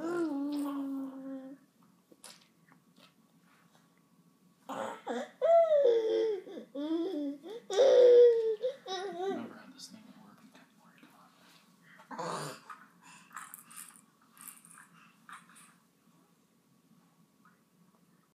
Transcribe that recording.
Ugh.